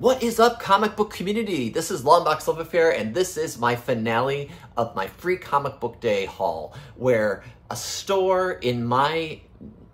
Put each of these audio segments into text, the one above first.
What is up, comic book community? This is Longbox Love Affair, and this is my finale of my free comic book day haul, where a store in my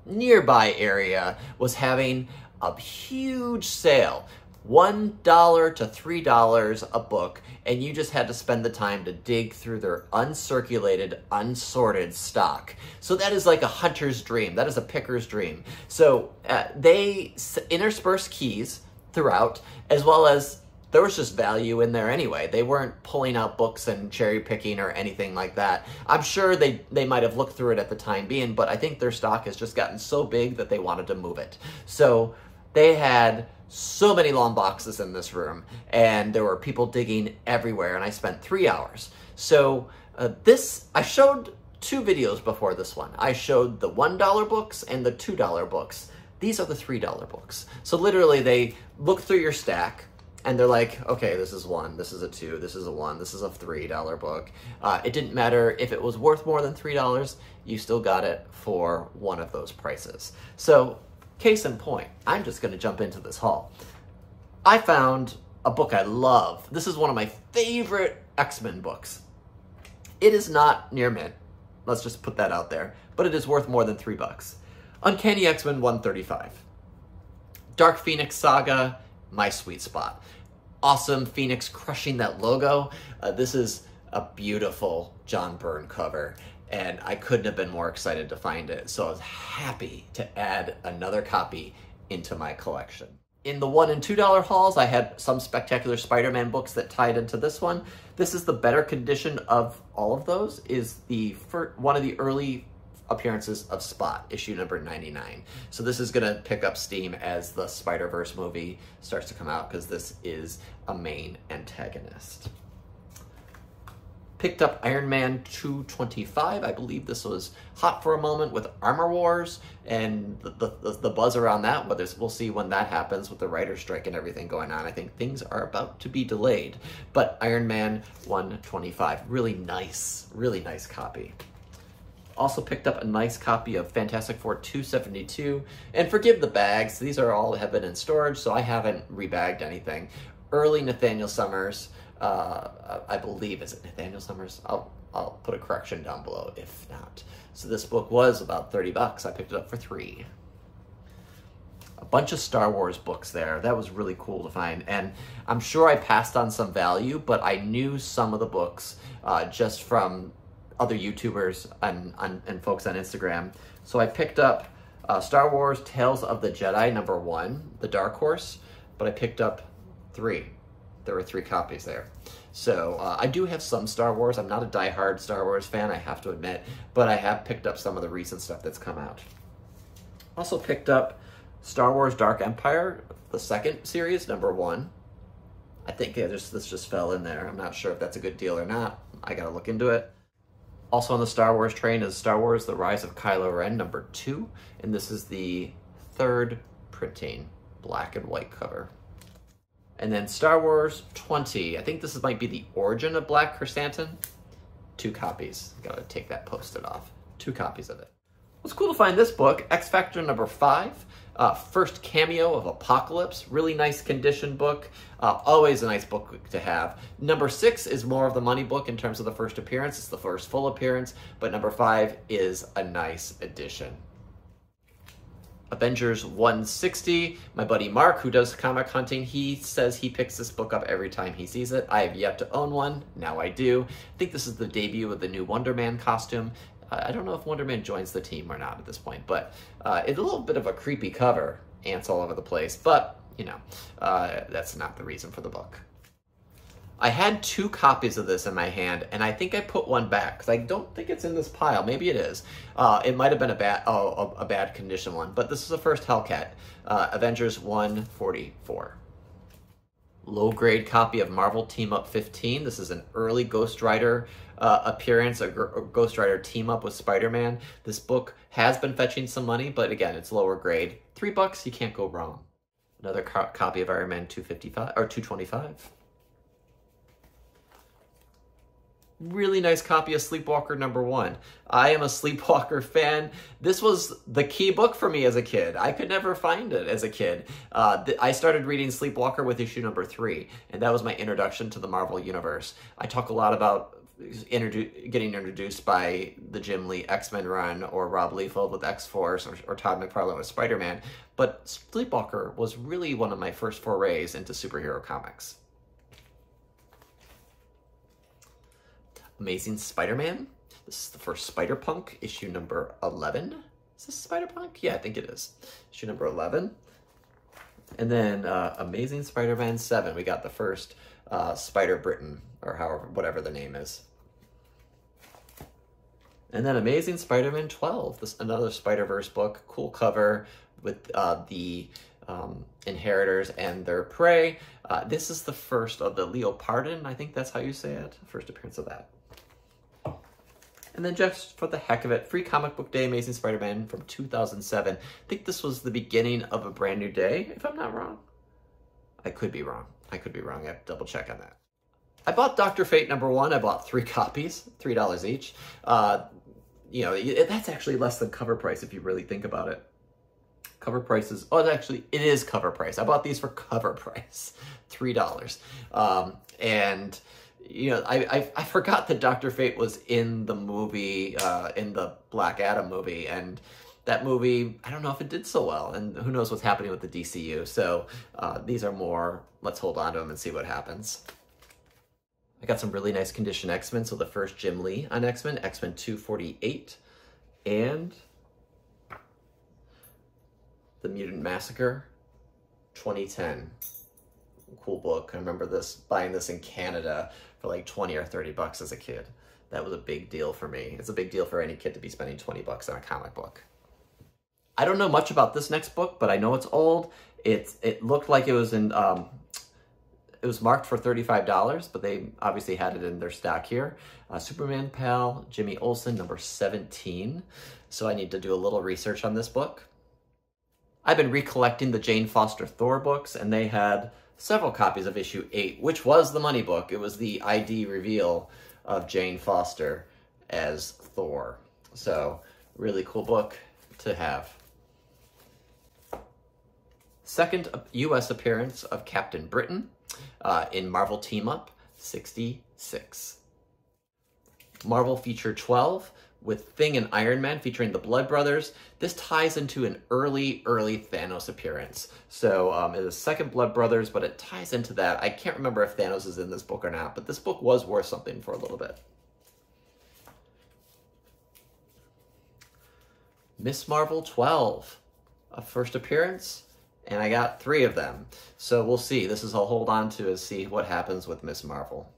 nearby area was having a huge sale. $1 to $3 a book, and you just had to spend the time to dig through their uncirculated, unsorted stock. So that is like a hunter's dream. That is a picker's dream. So uh, they intersperse keys throughout, as well as there was just value in there anyway. They weren't pulling out books and cherry picking or anything like that. I'm sure they, they might have looked through it at the time being, but I think their stock has just gotten so big that they wanted to move it. So they had so many long boxes in this room, and there were people digging everywhere, and I spent three hours. So uh, this, I showed two videos before this one. I showed the $1 books and the $2 books. These are the $3 books. So literally they look through your stack and they're like, okay, this is one, this is a two, this is a one, this is a $3 book. Uh, it didn't matter if it was worth more than $3, you still got it for one of those prices. So case in point, I'm just gonna jump into this haul. I found a book I love. This is one of my favorite X-Men books. It is not near mint. Let's just put that out there. But it is worth more than three bucks. Uncanny X-Men 135. Dark Phoenix Saga, my sweet spot. Awesome Phoenix crushing that logo. Uh, this is a beautiful John Byrne cover and I couldn't have been more excited to find it. So I was happy to add another copy into my collection. In the one and two dollar hauls, I had some spectacular Spider-Man books that tied into this one. This is the better condition of all of those, is the one of the early appearances of Spot, issue number 99. So this is going to pick up steam as the Spider-Verse movie starts to come out because this is a main antagonist. Picked up Iron Man 225. I believe this was hot for a moment with Armor Wars and the, the, the buzz around that. Whether we'll see when that happens with the writer's strike and everything going on. I think things are about to be delayed. But Iron Man 125, really nice, really nice copy. Also picked up a nice copy of Fantastic Four 272. And forgive the bags, these are all have been in storage, so I haven't rebagged anything. Early Nathaniel Summers, uh, I believe, is it Nathaniel Summers? I'll, I'll put a correction down below if not. So this book was about 30 bucks. I picked it up for three. A bunch of Star Wars books there. That was really cool to find. And I'm sure I passed on some value, but I knew some of the books uh, just from other YouTubers and, and, and folks on Instagram. So I picked up uh, Star Wars Tales of the Jedi number one, the Dark Horse, but I picked up three. There were three copies there. So uh, I do have some Star Wars. I'm not a die-hard Star Wars fan, I have to admit, but I have picked up some of the recent stuff that's come out. Also picked up Star Wars Dark Empire, the second series, number one. I think yeah, just, this just fell in there. I'm not sure if that's a good deal or not. I gotta look into it. Also on the Star Wars train is Star Wars The Rise of Kylo Ren number two, and this is the third printing, black and white cover. And then Star Wars 20, I think this might be the origin of Black Krrsantan. Two copies, gotta take that posted off. Two copies of it. It's cool to find this book, X Factor number five. Uh, first cameo of Apocalypse, really nice condition book. Uh, always a nice book to have. Number six is more of the money book in terms of the first appearance. It's the first full appearance, but number five is a nice addition. Avengers 160. My buddy Mark, who does comic hunting, he says he picks this book up every time he sees it. I have yet to own one. Now I do. I think this is the debut of the new Wonder Man costume. I don't know if Wonder Man joins the team or not at this point, but uh, it's a little bit of a creepy cover. Ants all over the place, but, you know, uh, that's not the reason for the book. I had two copies of this in my hand, and I think I put one back because I don't think it's in this pile. Maybe it is. Uh, it might have been a bad, oh, a, a, bad condition one, but this is the first Hellcat, uh, Avengers 144. Low grade copy of Marvel Team Up 15. This is an early Ghost Rider uh, appearance, a, a Ghost Rider team up with Spider-Man. This book has been fetching some money, but again, it's lower grade. Three bucks, you can't go wrong. Another co copy of Iron Man 255 or 225. Really nice copy of Sleepwalker number one. I am a Sleepwalker fan. This was the key book for me as a kid. I could never find it as a kid. Uh, I started reading Sleepwalker with issue number three, and that was my introduction to the Marvel Universe. I talk a lot about introdu- getting introduced by the Jim Lee X-Men run or Rob Liefeld with X-Force or, or Todd McFarlane with Spider-Man, but Sleepwalker was really one of my first forays into superhero comics. Amazing Spider-Man. This is the first Spider-Punk, issue number 11. Is this Spider-Punk? Yeah, I think it is. Issue number 11. And then uh, Amazing Spider-Man 7. We got the first uh, Spider-Britain, or however, whatever the name is. And then Amazing Spider-Man 12, this another Spider-Verse book, cool cover with uh, the um, inheritors and their prey. Uh, this is the first of the Leopardon, I think that's how you say it, first appearance of that. And then just for the heck of it, Free Comic Book Day Amazing Spider-Man from 2007. I think this was the beginning of a brand new day, if I'm not wrong. I could be wrong. I could be wrong. I have to double check on that. I bought Dr. Fate number one. I bought three copies, $3 each. Uh, you know, that's actually less than cover price if you really think about it. Cover prices, oh, actually, it is cover price. I bought these for cover price, $3. Um, and you know, I, I, I forgot that Doctor Fate was in the movie, uh, in the Black Adam movie, and that movie, I don't know if it did so well, and who knows what's happening with the DCU. So uh, these are more, let's hold on to them and see what happens. I got some really nice condition X-Men. So the first Jim Lee on X-Men, X-Men 248, and The Mutant Massacre 2010 cool book. I remember this buying this in Canada for like 20 or 30 bucks as a kid. That was a big deal for me. It's a big deal for any kid to be spending 20 bucks on a comic book. I don't know much about this next book, but I know it's old. It, it looked like it was in, um, it was marked for $35, but they obviously had it in their stack here. Uh, Superman Pal, Jimmy Olsen, number 17. So I need to do a little research on this book. I've been recollecting the Jane Foster Thor books, and they had several copies of issue 8, which was the money book. It was the ID reveal of Jane Foster as Thor. So, really cool book to have. Second U.S. appearance of Captain Britain uh, in Marvel Team Up 66. Marvel Feature 12 with Thing and Iron Man featuring the Blood Brothers. This ties into an early, early Thanos appearance. So um, it is second Blood Brothers, but it ties into that. I can't remember if Thanos is in this book or not, but this book was worth something for a little bit. Miss Marvel 12, a first appearance, and I got three of them. So we'll see. This is I'll hold on to and see what happens with Miss Marvel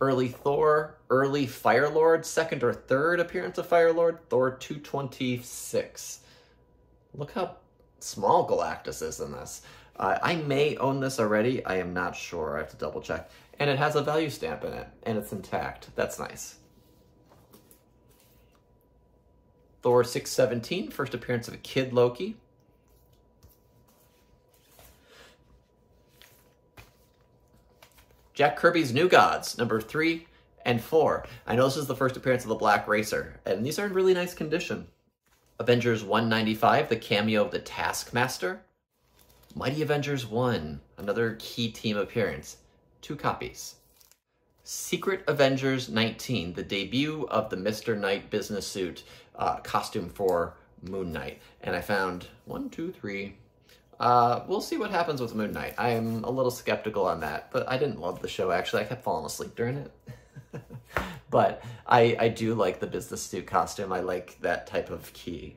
early Thor, early Firelord, second or third appearance of Firelord, Thor 226. Look how small Galactus is in this. Uh, I may own this already. I am not sure. I have to double check. And it has a value stamp in it, and it's intact. That's nice. Thor 617, first appearance of a Kid Loki. Jack Kirby's New Gods, number three and four. I know this is the first appearance of the Black Racer, and these are in really nice condition. Avengers 195, the cameo of the Taskmaster. Mighty Avengers 1, another key team appearance. Two copies. Secret Avengers 19, the debut of the Mr. Knight business suit uh, costume for Moon Knight. And I found one, two, three, uh, we'll see what happens with Moon Knight. I'm a little skeptical on that, but I didn't love the show, actually. I kept falling asleep during it. but I, I do like the business suit costume. I like that type of key.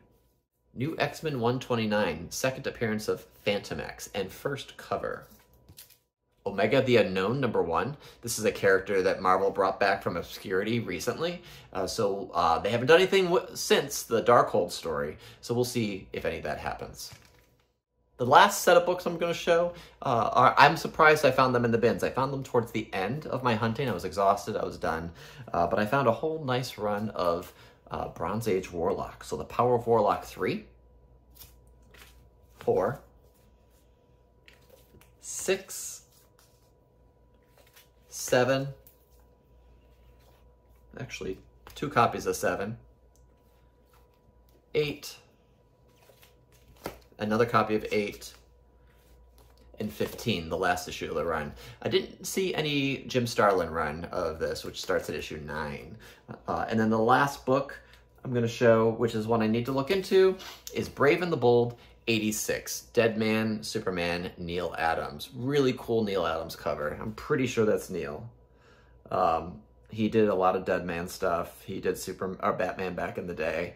New X-Men 129, second appearance of Fantomex, and first cover. Omega the Unknown, number one. This is a character that Marvel brought back from obscurity recently. Uh, so uh, they haven't done anything since the Darkhold story. So we'll see if any of that happens. The last set of books I'm going to show, uh, are, I'm surprised I found them in the bins. I found them towards the end of my hunting. I was exhausted, I was done. Uh, but I found a whole nice run of uh, Bronze Age Warlock. So the Power of Warlock 3, 4, 6, seven, actually two copies of seven, eight, another copy of eight, and 15, the last issue of the run. I didn't see any Jim Starlin run of this, which starts at issue 9. Uh, and then the last book I'm going to show, which is one I need to look into, is Brave and the Bold 86. Deadman, Superman, Neal Adams. Really cool Neal Adams cover. I'm pretty sure that's Neal. Um, he did a lot of Deadman stuff. He did Super or Batman back in the day.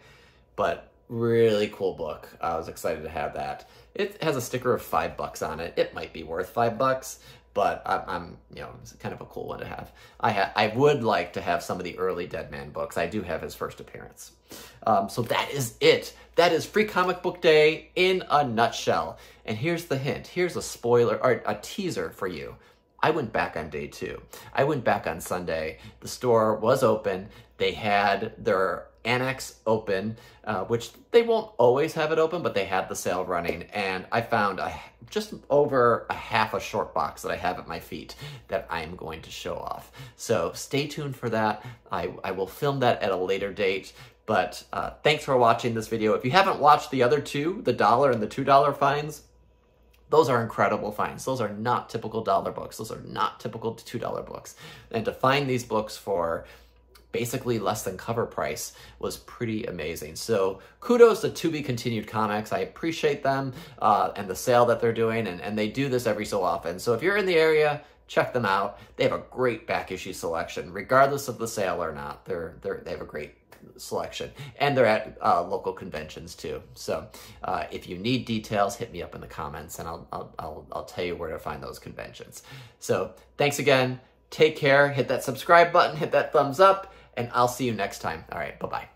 But really cool book. I was excited to have that. It has a sticker of five bucks on it. It might be worth five bucks, but I'm, I'm you know, it's kind of a cool one to have. I ha- I would like to have some of the early Deadman books. I do have his first appearance. Um, so that is it. That is Free Comic Book Day in a nutshell. And here's the hint. Here's a spoiler or a teaser for you. I went back on day two. I went back on Sunday. The store was open. They had their annex open, uh, which they won't always have it open, but they had the sale running. And I found a, just over a half a short box that I have at my feet that I'm going to show off. So stay tuned for that. I, I will film that at a later date. But uh, thanks for watching this video. If you haven't watched the other two, the dollar and the $2 finds, those are incredible finds. Those are not typical dollar books. Those are not typical $2 books. And to find these books for basically less than cover price was pretty amazing. So kudos to To Be Continued Comics. I appreciate them uh, and the sale that they're doing, and, and they do this every so often. So if you're in the area, check them out. They have a great back issue selection, regardless of the sale or not. They're, they're they have a great selection and they're at uh, local conventions too so uh, if you need details hit me up in the comments and I'll, I'll, I'll, I'll tell you where to find those conventions so thanks again take care hit that subscribe button hit that thumbs up and I'll see you next time. All right, bye bye.